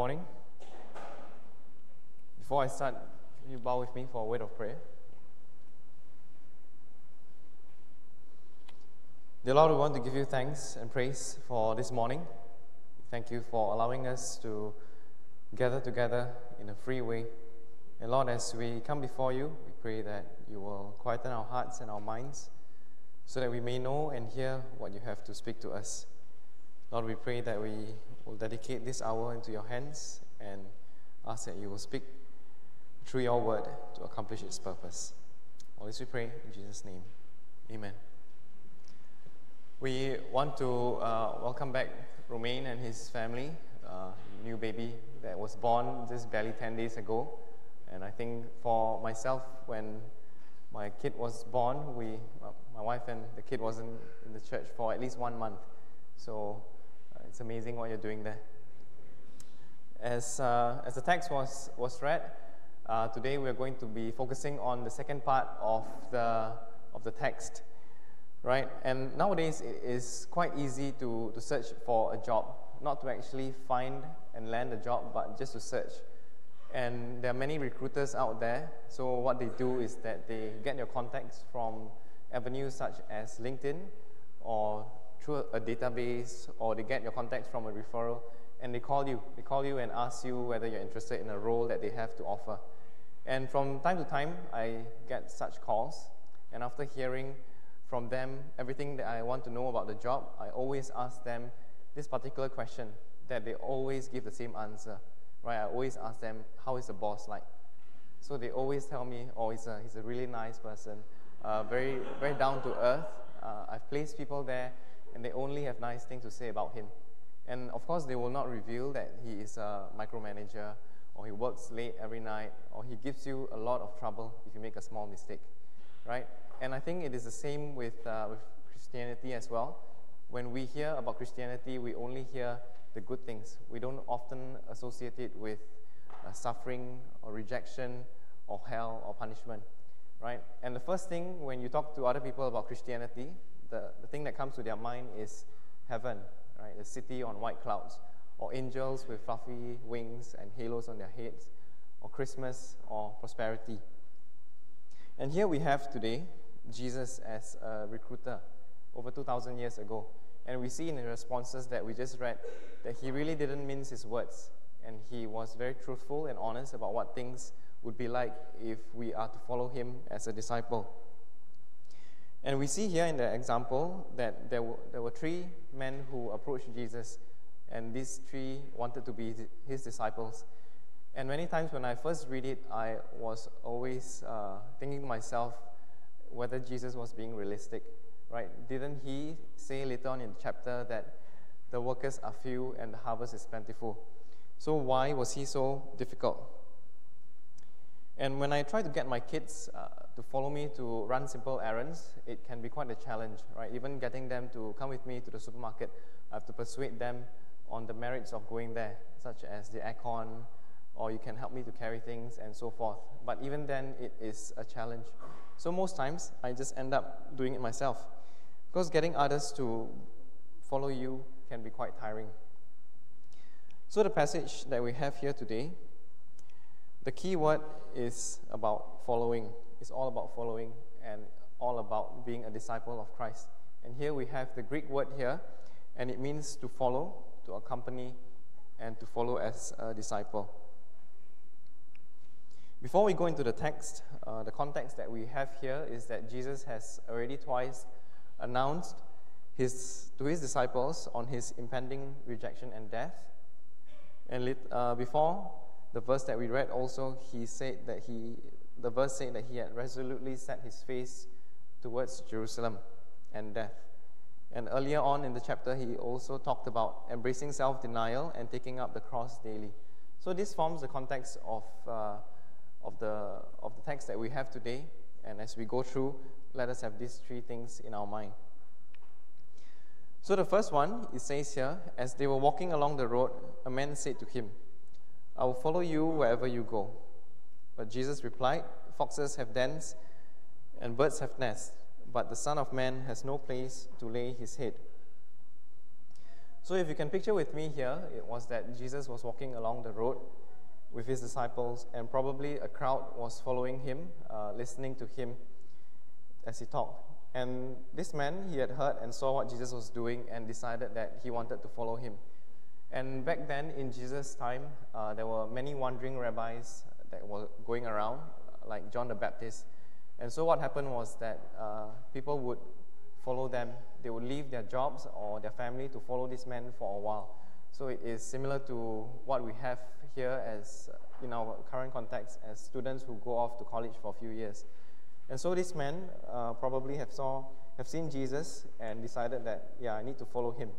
morning. Before I start, you bow with me for a word of prayer. Dear Lord, we want to give you thanks and praise for this morning. Thank you for allowing us to gather together in a free way. And Lord, as we come before you, we pray that you will quieten our hearts and our minds so that we may know and hear what you have to speak to us. Lord, we pray that we will dedicate this hour into your hands and ask that you will speak through your word to accomplish its purpose. All this we pray in Jesus' name. Amen. We want to uh, welcome back Romain and his family, uh, new baby that was born just barely 10 days ago. And I think for myself, when my kid was born, we, well, my wife and the kid wasn't in the church for at least one month. So uh, it's amazing what you're doing there. As, uh, as the text was, was read, uh, today we're going to be focusing on the second part of the, of the text, right? And nowadays it is quite easy to, to search for a job, not to actually find and land a job, but just to search. And there are many recruiters out there, so what they do is that they get your contacts from avenues such as LinkedIn or through a database, or they get your contacts from a referral, and they call you. They call you and ask you whether you're interested in a role that they have to offer. And from time to time, I get such calls, and after hearing from them everything that I want to know about the job, I always ask them this particular question that they always give the same answer. Right? I always ask them, "How is the boss like?" So they always tell me, "Oh, he's a, he's a really nice person, uh, very very down to earth. Uh, I've placed people there, and they only have nice things to say about him." And of course, they will not reveal that he is a micromanager or he works late every night, or he gives you a lot of trouble if you make a small mistake, right? And I think it is the same with, uh, with Christianity as well. When we hear about Christianity, we only hear the good things. We don't often associate it with uh, suffering or rejection or hell or punishment, right? And the first thing when you talk to other people about Christianity, the, the thing that comes to their mind is heaven, right? A city on white clouds or angels with fluffy wings and halos on their heads, or Christmas, or prosperity. And here we have today Jesus as a recruiter over 2,000 years ago. And we see in the responses that we just read that he really didn't mince his words. And he was very truthful and honest about what things would be like if we are to follow him as a disciple. And we see here in the example that there were, there were three men who approached Jesus and these three wanted to be his disciples. And many times when I first read it, I was always uh, thinking to myself whether Jesus was being realistic, right? Didn't he say later on in the chapter that the workers are few and the harvest is plentiful? So why was he so difficult? And when I try to get my kids uh, to follow me to run simple errands, it can be quite a challenge, right? Even getting them to come with me to the supermarket, I have to persuade them on the merits of going there, such as the aircon, or you can help me to carry things and so forth. But even then, it is a challenge. So most times, I just end up doing it myself. Because getting others to follow you can be quite tiring. So the passage that we have here today, the key word is about following. It's all about following and all about being a disciple of Christ. And here we have the Greek word here, and it means to follow to accompany, and to follow as a disciple. Before we go into the text, uh, the context that we have here is that Jesus has already twice announced his, to his disciples on his impending rejection and death. And lit, uh, before the verse that we read, also, he said that he, the verse said that he had resolutely set his face towards Jerusalem and death. And earlier on in the chapter, he also talked about embracing self denial and taking up the cross daily. So, this forms the context of, uh, of, the, of the text that we have today. And as we go through, let us have these three things in our mind. So, the first one, it says here, as they were walking along the road, a man said to him, I will follow you wherever you go. But Jesus replied, Foxes have dens and birds have nests but the Son of Man has no place to lay his head. So, if you can picture with me here, it was that Jesus was walking along the road with his disciples, and probably a crowd was following him, uh, listening to him as he talked. And this man, he had heard and saw what Jesus was doing and decided that he wanted to follow him. And back then, in Jesus' time, uh, there were many wandering rabbis that were going around, like John the Baptist. And so, what happened was that uh, people would follow them. They would leave their jobs or their family to follow this man for a while. So, it is similar to what we have here as in our current context as students who go off to college for a few years. And so these men uh, probably have saw have seen Jesus and decided that yeah I need to follow him.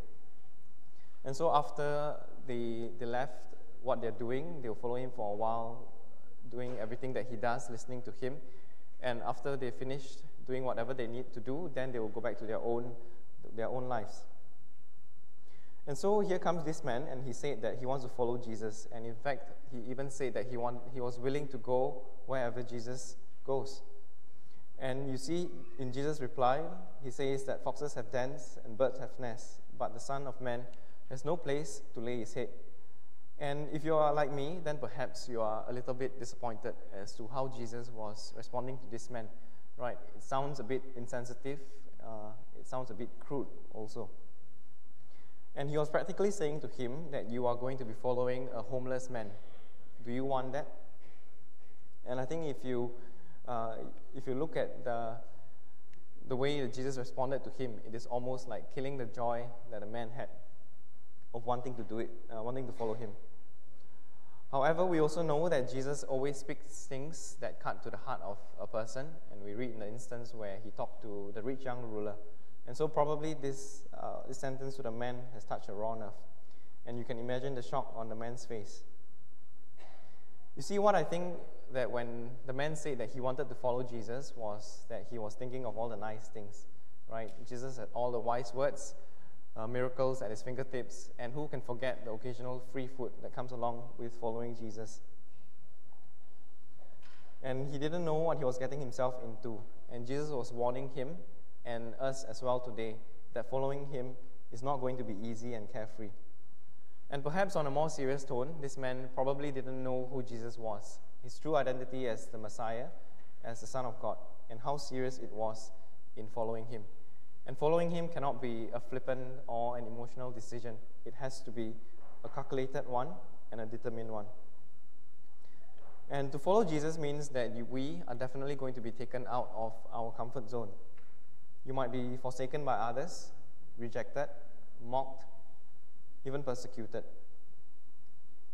And so after they they left what they're doing, they'll follow him for a while, doing everything that he does, listening to him. And after they finished doing whatever they need to do, then they will go back to their own their own lives. And so here comes this man, and he said that he wants to follow Jesus. And in fact, he even said that he, want, he was willing to go wherever Jesus goes. And you see in Jesus' reply, he says that foxes have dens and birds have nests, but the Son of Man has no place to lay his head. And if you are like me, then perhaps you are a little bit disappointed as to how Jesus was responding to this man. Right? It sounds a bit insensitive, uh, it sounds a bit crude also. And he was practically saying to him that you are going to be following a homeless man. Do you want that? And I think if you, uh, if you look at the, the way that Jesus responded to him, it is almost like killing the joy that a man had of wanting to do it, uh, wanting to follow him. However, we also know that Jesus always speaks things that cut to the heart of a person, and we read in the instance where he talked to the rich young ruler. And so probably this, uh, this sentence to the man has touched a raw nerve. And you can imagine the shock on the man's face. You see, what I think that when the man said that he wanted to follow Jesus was that he was thinking of all the nice things, right? Jesus had all the wise words, uh, miracles at his fingertips, and who can forget the occasional free food that comes along with following Jesus? And he didn't know what he was getting himself into. And Jesus was warning him and us as well today that following him is not going to be easy and carefree. And perhaps on a more serious tone, this man probably didn't know who Jesus was, his true identity as the Messiah, as the Son of God, and how serious it was in following him. And following him cannot be a flippant or an emotional decision, it has to be a calculated one and a determined one. And to follow Jesus means that we are definitely going to be taken out of our comfort zone. You might be forsaken by others, rejected, mocked, even persecuted.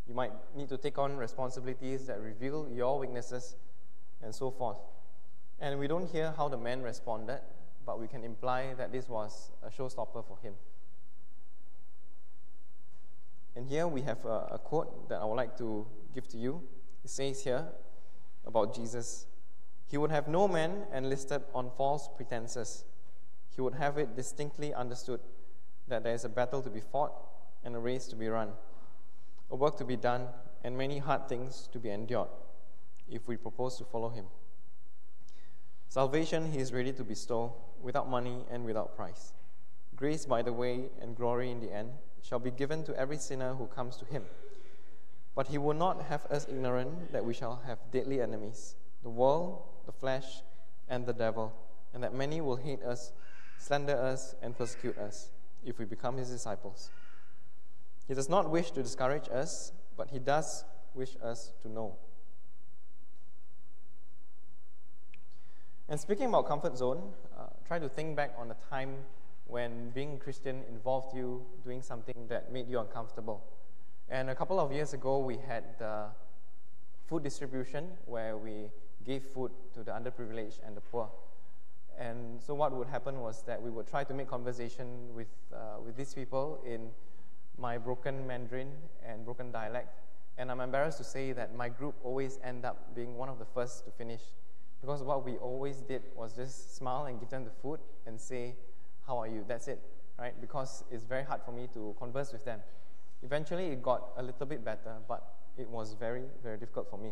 You might need to take on responsibilities that reveal your weaknesses and so forth. And we don't hear how the man responded, but we can imply that this was a showstopper for him. And here we have a, a quote that I would like to give to you. It says here about Jesus He would have no man enlisted on false pretenses he would have it distinctly understood that there is a battle to be fought and a race to be run, a work to be done, and many hard things to be endured if we propose to follow him. Salvation he is ready to bestow without money and without price. Grace by the way and glory in the end shall be given to every sinner who comes to him. But he will not have us ignorant that we shall have deadly enemies the world, the flesh, and the devil, and that many will hate us slander us, and persecute us if we become his disciples. He does not wish to discourage us, but he does wish us to know. And speaking about comfort zone, uh, try to think back on a time when being Christian involved you doing something that made you uncomfortable. And a couple of years ago, we had the food distribution where we gave food to the underprivileged and the poor. And so what would happen was that we would try to make conversation with, uh, with these people in my broken Mandarin and broken dialect. And I'm embarrassed to say that my group always end up being one of the first to finish because what we always did was just smile and give them the food and say, how are you? That's it, right? Because it's very hard for me to converse with them. Eventually it got a little bit better, but it was very, very difficult for me.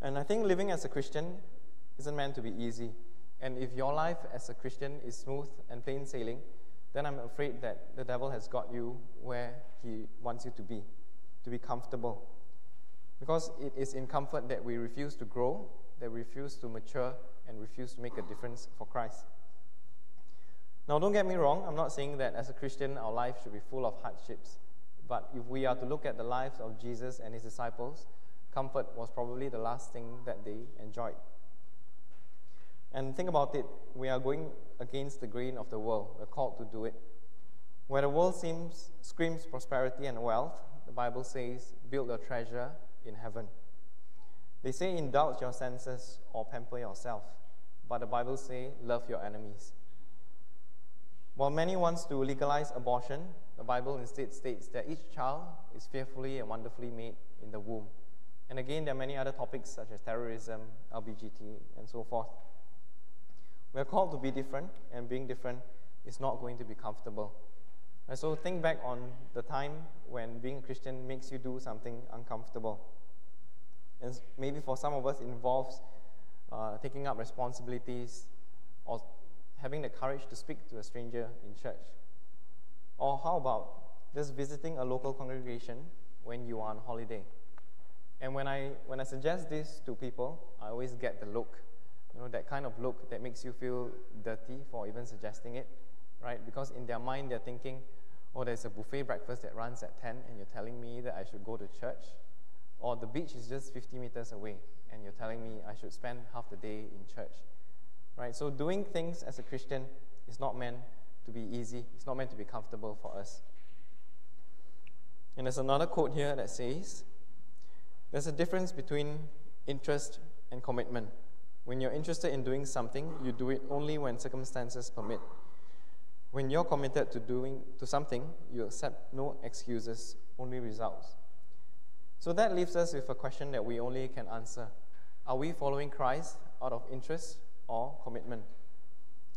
And I think living as a Christian isn't meant to be easy. And if your life as a Christian is smooth and plain sailing, then I'm afraid that the devil has got you where he wants you to be, to be comfortable. Because it is in comfort that we refuse to grow, that refuse to mature, and refuse to make a difference for Christ. Now, don't get me wrong, I'm not saying that as a Christian our life should be full of hardships. But if we are to look at the lives of Jesus and his disciples, comfort was probably the last thing that they enjoyed. And think about it, we are going against the grain of the world. We're called to do it. Where the world seems screams prosperity and wealth, the Bible says, build your treasure in heaven. They say indulge your senses or pamper yourself, but the Bible says love your enemies. While many wants to legalize abortion, the Bible instead states that each child is fearfully and wonderfully made in the womb. And again, there are many other topics such as terrorism, LBGT, and so forth. We are called to be different, and being different is not going to be comfortable. And so think back on the time when being a Christian makes you do something uncomfortable. And maybe for some of us, involves uh, taking up responsibilities or having the courage to speak to a stranger in church. Or how about just visiting a local congregation when you are on holiday? And when I, when I suggest this to people, I always get the look. You know, that kind of look that makes you feel dirty for even suggesting it, right? Because in their mind, they're thinking, oh, there's a buffet breakfast that runs at 10, and you're telling me that I should go to church. Or the beach is just 50 meters away, and you're telling me I should spend half the day in church. Right? So doing things as a Christian is not meant to be easy. It's not meant to be comfortable for us. And there's another quote here that says, there's a difference between interest and commitment. When you're interested in doing something, you do it only when circumstances permit. When you're committed to doing to something, you accept no excuses, only results. So that leaves us with a question that we only can answer. Are we following Christ out of interest or commitment?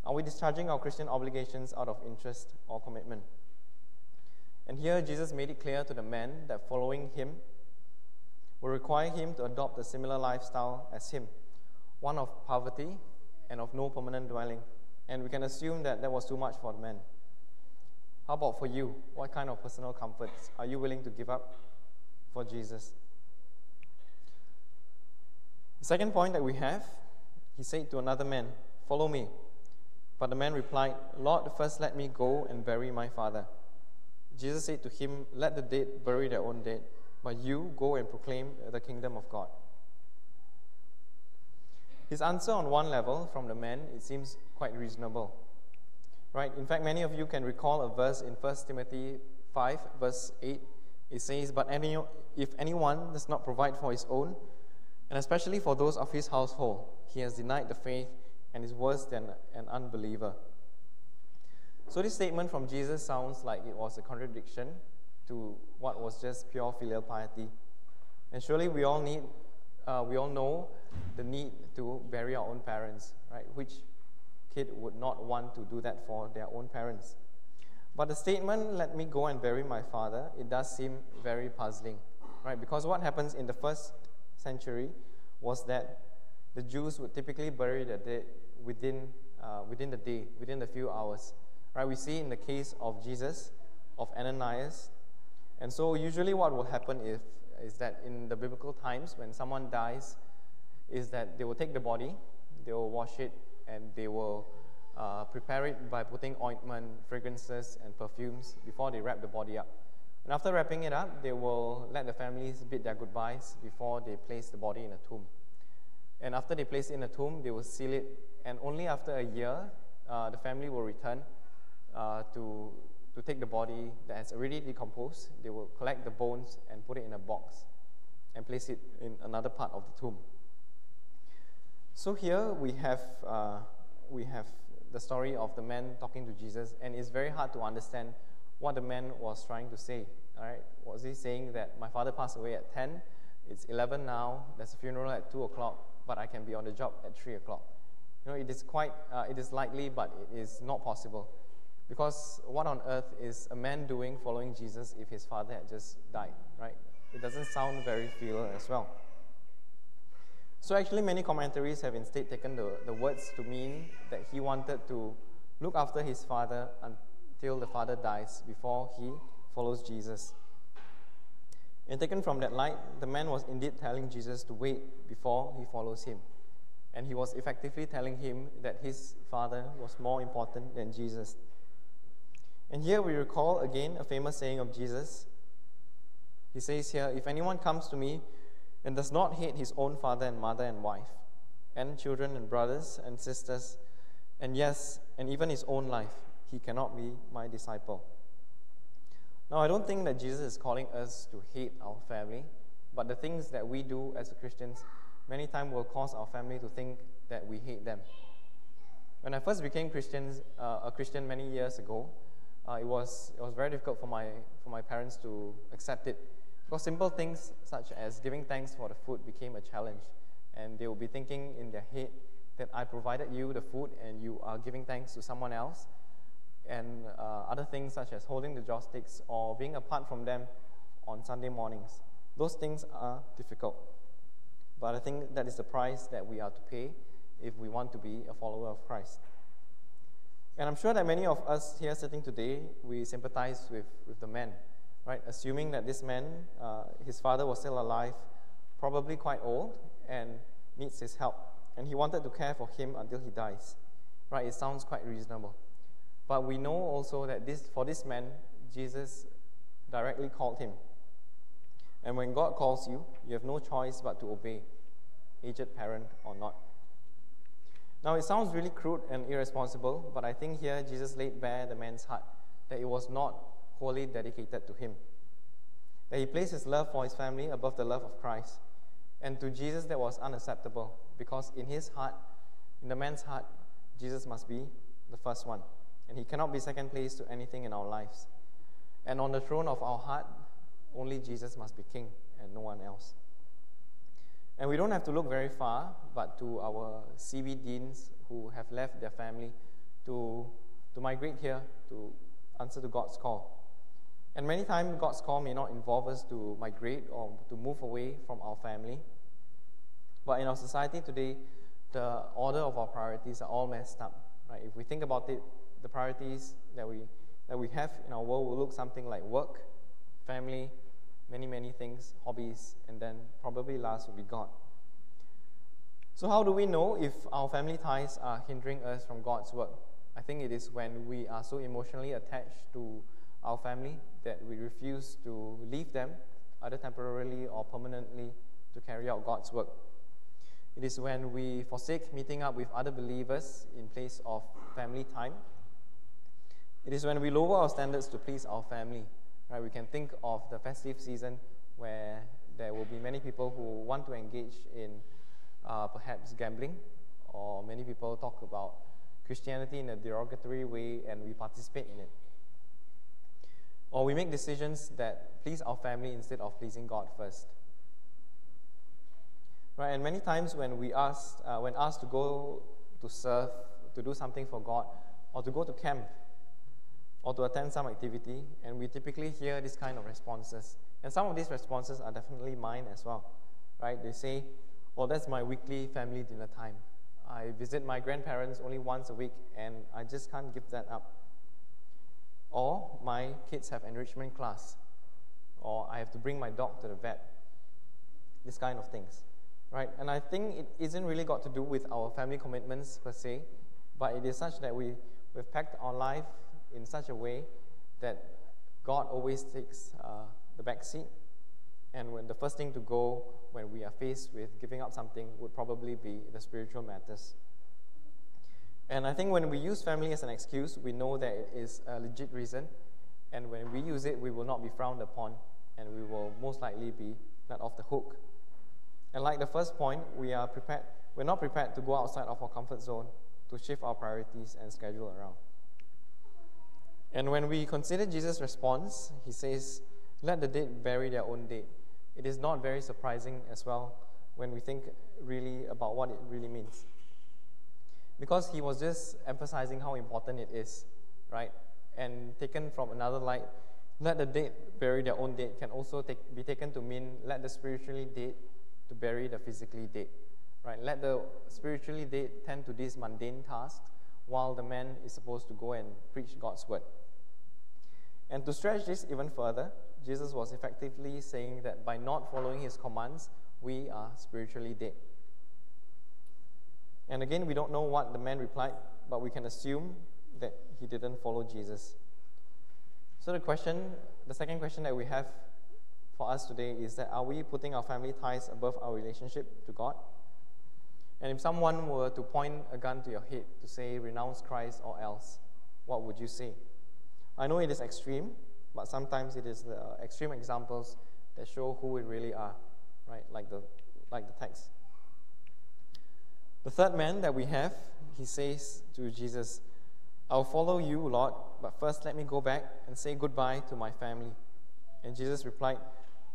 Are we discharging our Christian obligations out of interest or commitment? And here Jesus made it clear to the man that following him will require him to adopt a similar lifestyle as him, one of poverty and of no permanent dwelling. And we can assume that that was too much for the man. How about for you? What kind of personal comforts are you willing to give up for Jesus? The second point that we have he said to another man, Follow me. But the man replied, Lord, first let me go and bury my father. Jesus said to him, Let the dead bury their own dead, but you go and proclaim the kingdom of God. His answer, on one level, from the man, it seems quite reasonable. Right? In fact, many of you can recall a verse in 1 Timothy 5, verse 8. It says, But any, if anyone does not provide for his own, and especially for those of his household, he has denied the faith and is worse than an unbeliever. So, this statement from Jesus sounds like it was a contradiction to what was just pure filial piety. And surely we all need, uh, we all know the need to bury our own parents, right? Which kid would not want to do that for their own parents? But the statement, let me go and bury my father, it does seem very puzzling, right? Because what happens in the first century was that the Jews would typically bury the dead within, uh, within the day, within a few hours. Right? We see in the case of Jesus, of Ananias. And so usually what will happen if, is that in the biblical times, when someone dies, is that they will take the body, they will wash it, and they will uh, prepare it by putting ointment, fragrances, and perfumes before they wrap the body up. And after wrapping it up, they will let the families bid their goodbyes before they place the body in a tomb. And after they place it in a tomb, they will seal it. And only after a year, uh, the family will return uh, to, to take the body that has already decomposed. They will collect the bones and put it in a box and place it in another part of the tomb. So here we have, uh, we have the story of the man talking to Jesus, and it's very hard to understand what the man was trying to say. All right, was he saying that my father passed away at 10? It's 11 now. There's a funeral at 2 o'clock but I can be on the job at 3 o'clock. You know, it is quite, uh, it is likely, but it is not possible. Because what on earth is a man doing following Jesus if his father had just died, right? It doesn't sound very filial as well. So actually, many commentaries have instead taken the, the words to mean that he wanted to look after his father until the father dies before he follows Jesus. And taken from that light, the man was indeed telling Jesus to wait before he follows him. And he was effectively telling him that his father was more important than Jesus. And here we recall again a famous saying of Jesus. He says here, If anyone comes to me and does not hate his own father and mother and wife, and children and brothers and sisters, and yes, and even his own life, he cannot be my disciple. Now, I don't think that Jesus is calling us to hate our family, but the things that we do as Christians many times will cause our family to think that we hate them. When I first became Christians, uh, a Christian many years ago, uh, it, was, it was very difficult for my, for my parents to accept it. Because simple things such as giving thanks for the food became a challenge. And they will be thinking in their head that I provided you the food and you are giving thanks to someone else and uh, other things such as holding the joss sticks or being apart from them on Sunday mornings. Those things are difficult. But I think that is the price that we are to pay if we want to be a follower of Christ. And I'm sure that many of us here sitting today, we sympathize with, with the man, right? Assuming that this man, uh, his father was still alive, probably quite old, and needs his help. And he wanted to care for him until he dies, right? It sounds quite reasonable. But we know also that this, for this man, Jesus directly called him. And when God calls you, you have no choice but to obey, aged parent or not. Now, it sounds really crude and irresponsible, but I think here Jesus laid bare the man's heart that it was not wholly dedicated to him. That he placed his love for his family above the love of Christ. And to Jesus, that was unacceptable because in his heart, in the man's heart, Jesus must be the first one and he cannot be second place to anything in our lives. And on the throne of our heart, only Jesus must be king and no one else. And we don't have to look very far, but to our CB deans who have left their family to, to migrate here to answer to God's call. And many times, God's call may not involve us to migrate or to move away from our family. But in our society today, the order of our priorities are all messed up. Right? If we think about it, the priorities that we, that we have in our world will look something like work, family, many, many things, hobbies, and then probably last will be God. So, how do we know if our family ties are hindering us from God's work? I think it is when we are so emotionally attached to our family that we refuse to leave them, either temporarily or permanently, to carry out God's work. It is when we forsake meeting up with other believers in place of family time it is when we lower our standards to please our family, right? We can think of the festive season where there will be many people who want to engage in uh, perhaps gambling, or many people talk about Christianity in a derogatory way and we participate in it. Or we make decisions that please our family instead of pleasing God first. Right, and many times when we ask, uh, when asked to go to serve, to do something for God, or to go to camp, or to attend some activity, and we typically hear this kind of responses. And some of these responses are definitely mine as well, right? They say, "Oh, that's my weekly family dinner time. I visit my grandparents only once a week, and I just can't give that up." Or my kids have enrichment class, or I have to bring my dog to the vet. This kind of things, right? And I think it isn't really got to do with our family commitments per se, but it is such that we we've packed our life in such a way that God always takes uh, the back seat. And when the first thing to go when we are faced with giving up something would probably be the spiritual matters. And I think when we use family as an excuse, we know that it is a legit reason. And when we use it, we will not be frowned upon and we will most likely be let off the hook. And like the first point, we are prepared, we're not prepared to go outside of our comfort zone to shift our priorities and schedule around. And when we consider Jesus' response, he says, Let the dead bury their own dead. It is not very surprising as well when we think really about what it really means. Because he was just emphasizing how important it is, right? And taken from another light, let the dead bury their own dead can also take, be taken to mean let the spiritually dead to bury the physically dead, right? Let the spiritually dead tend to these mundane tasks while the man is supposed to go and preach God's word. And to stretch this even further, Jesus was effectively saying that by not following his commands, we are spiritually dead. And again, we don't know what the man replied, but we can assume that he didn't follow Jesus. So the question, the second question that we have for us today is that are we putting our family ties above our relationship to God? And if someone were to point a gun to your head to say, renounce Christ or else, what would you say? I know it is extreme, but sometimes it is the extreme examples that show who we really are, right? Like the, like the text. The third man that we have, he says to Jesus, I'll follow you, Lord, but first let me go back and say goodbye to my family. And Jesus replied,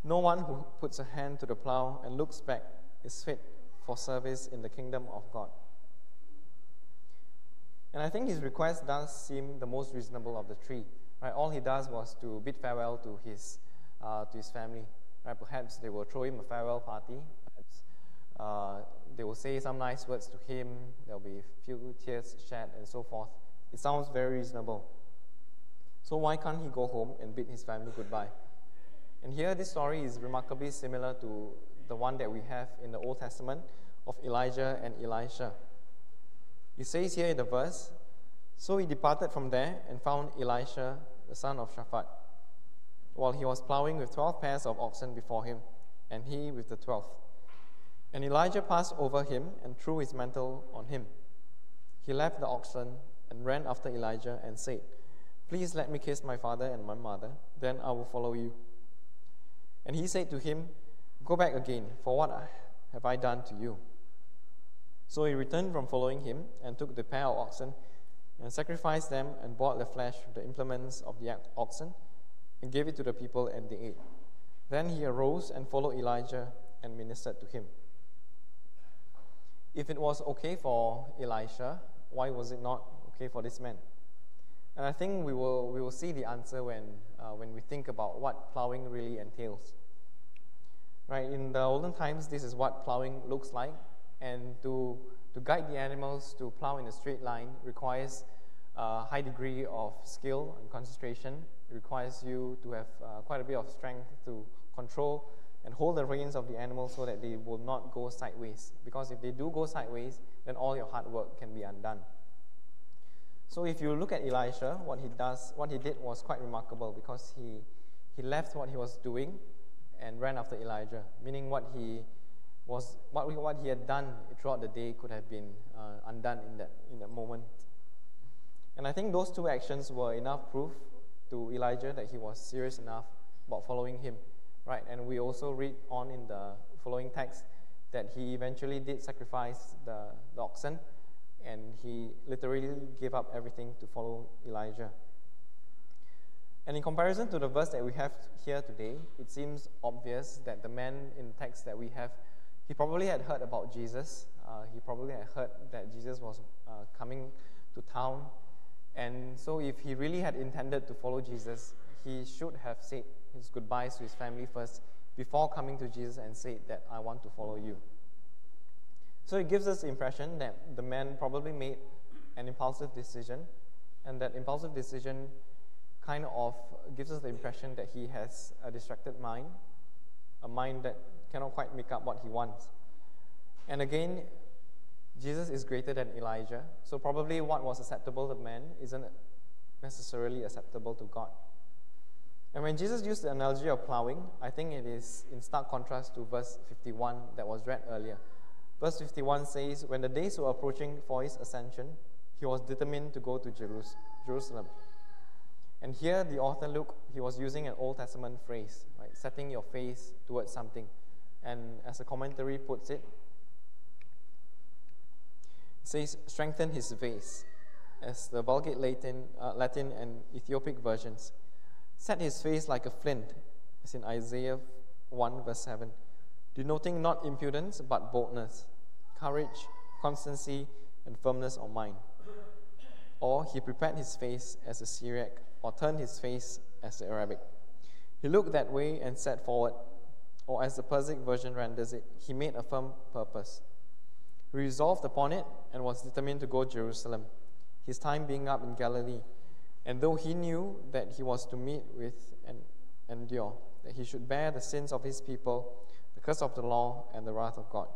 No one who puts a hand to the plow and looks back is fit for service in the kingdom of God. And I think his request does seem the most reasonable of the three. Right? All he does was to bid farewell to his, uh, to his family. Right? Perhaps they will throw him a farewell party. Uh, they will say some nice words to him. There will be a few tears shed and so forth. It sounds very reasonable. So why can't he go home and bid his family goodbye? And here, this story is remarkably similar to the one that we have in the Old Testament of Elijah and Elisha. It says here in the verse, So he departed from there and found Elisha, the son of Shaphat, while he was plowing with twelve pairs of oxen before him, and he with the twelfth. And Elijah passed over him and threw his mantle on him. He left the oxen and ran after Elijah and said, Please let me kiss my father and my mother, then I will follow you. And he said to him, Go back again, for what have I done to you? So he returned from following him and took the pair of oxen and sacrificed them and bought the flesh the implements of the oxen and gave it to the people and they ate. Then he arose and followed Elijah and ministered to him. If it was okay for Elisha, why was it not okay for this man? And I think we will, we will see the answer when, uh, when we think about what plowing really entails. Right, in the olden times, this is what plowing looks like. And to, to guide the animals to plow in a straight line requires a high degree of skill and concentration. It requires you to have uh, quite a bit of strength to control and hold the reins of the animal so that they will not go sideways. Because if they do go sideways, then all your hard work can be undone. So if you look at Elisha, what he does, what he did was quite remarkable because he, he left what he was doing and ran after Elijah, meaning what he was what, what he had done throughout the day could have been uh, undone in that, in that moment. And I think those two actions were enough proof to Elijah that he was serious enough about following him, right? And we also read on in the following text that he eventually did sacrifice the, the oxen and he literally gave up everything to follow Elijah. And in comparison to the verse that we have here today, it seems obvious that the man in the text that we have he probably had heard about Jesus. Uh, he probably had heard that Jesus was uh, coming to town. And so, if he really had intended to follow Jesus, he should have said his goodbyes to his family first before coming to Jesus and said that I want to follow you. So, it gives us the impression that the man probably made an impulsive decision, and that impulsive decision kind of gives us the impression that he has a distracted mind, a mind that cannot quite make up what he wants. And again, Jesus is greater than Elijah, so probably what was acceptable to man isn't necessarily acceptable to God. And when Jesus used the analogy of plowing, I think it is in stark contrast to verse 51 that was read earlier. Verse 51 says, When the days were approaching for his ascension, he was determined to go to Jerusalem. And here, the author Luke, he was using an Old Testament phrase, right? Setting your face towards something. And as the commentary puts it says, strengthen his face, as the Vulgate Latin, uh, Latin and Ethiopic versions. Set his face like a flint, as in Isaiah 1, verse 7, denoting not impudence but boldness, courage, constancy, and firmness of mind. Or he prepared his face as a Syriac, or turned his face as the Arabic. He looked that way and set forward, or as the Persic version renders it, he made a firm purpose. Resolved upon it and was determined to go to Jerusalem, his time being up in Galilee. And though he knew that he was to meet with and endure, that he should bear the sins of his people, the curse of the law, and the wrath of God,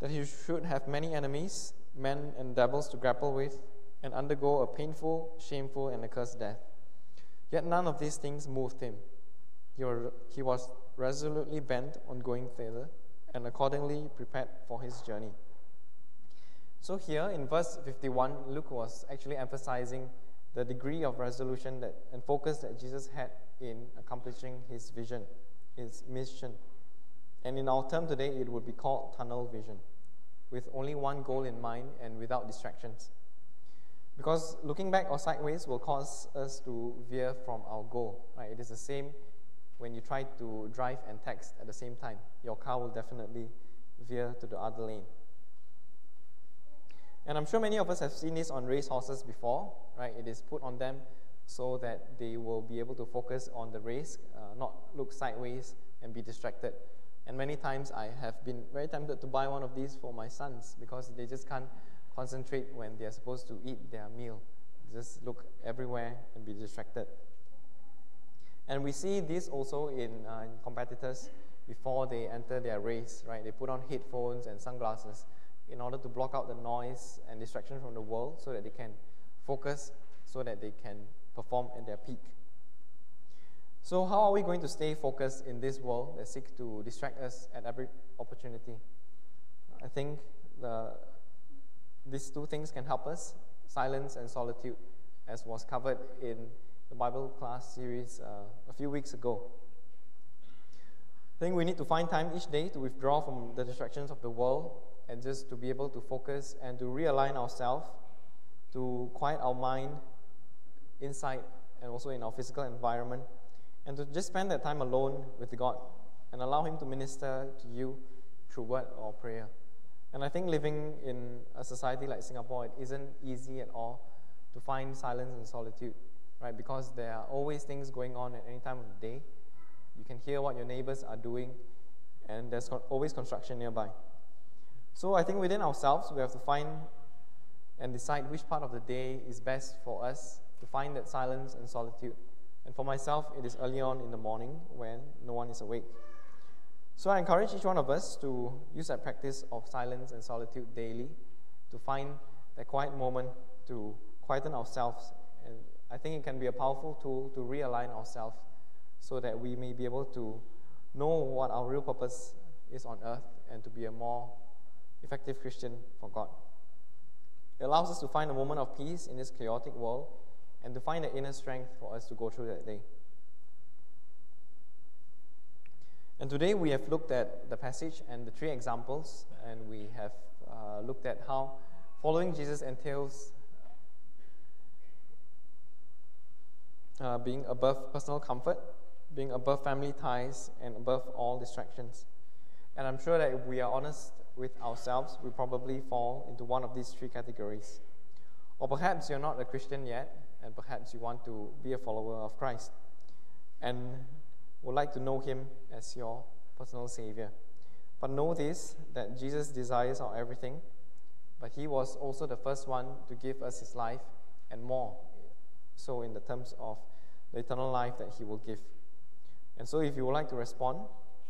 that he should have many enemies, men and devils to grapple with, and undergo a painful, shameful, and accursed death. Yet none of these things moved him. He was resolutely bent on going thither, and accordingly prepared for his journey. So, here in verse 51, Luke was actually emphasizing the degree of resolution that, and focus that Jesus had in accomplishing his vision, his mission. And in our term today, it would be called tunnel vision, with only one goal in mind and without distractions. Because looking back or sideways will cause us to veer from our goal. Right? It is the same when you try to drive and text at the same time. Your car will definitely veer to the other lane. And I'm sure many of us have seen this on race horses before, right? It is put on them so that they will be able to focus on the race, uh, not look sideways and be distracted. And many times I have been very tempted to buy one of these for my sons because they just can't concentrate when they are supposed to eat their meal. Just look everywhere and be distracted. And we see this also in, uh, in competitors before they enter their race, right? They put on headphones and sunglasses in order to block out the noise and distraction from the world so that they can focus, so that they can perform at their peak. So, how are we going to stay focused in this world that seeks to distract us at every opportunity? I think the, these two things can help us silence and solitude, as was covered in the Bible class series uh, a few weeks ago. I think we need to find time each day to withdraw from the distractions of the world and just to be able to focus and to realign ourselves, to quiet our mind inside and also in our physical environment, and to just spend that time alone with God and allow Him to minister to you through word or prayer. And I think living in a society like Singapore, it isn't easy at all to find silence and solitude, right? Because there are always things going on at any time of the day. You can hear what your neighbors are doing, and there's always construction nearby. So I think within ourselves, we have to find and decide which part of the day is best for us to find that silence and solitude. And for myself, it is early on in the morning when no one is awake. So I encourage each one of us to use that practice of silence and solitude daily to find that quiet moment to quieten ourselves. And I think it can be a powerful tool to realign ourselves so that we may be able to know what our real purpose is on earth and to be a more effective Christian for God. It allows us to find a moment of peace in this chaotic world and to find the inner strength for us to go through that day. And today we have looked at the passage and the three examples, and we have uh, looked at how following Jesus entails uh, being above personal comfort, being above family ties, and above all distractions. And I'm sure that if we are honest with ourselves, we probably fall into one of these three categories. Or perhaps you're not a Christian yet, and perhaps you want to be a follower of Christ and would like to know Him as your personal Savior. But know this that Jesus desires our everything, but He was also the first one to give us His life and more. So, in the terms of the eternal life that He will give. And so, if you would like to respond,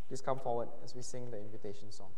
please come forward as we sing the invitation song.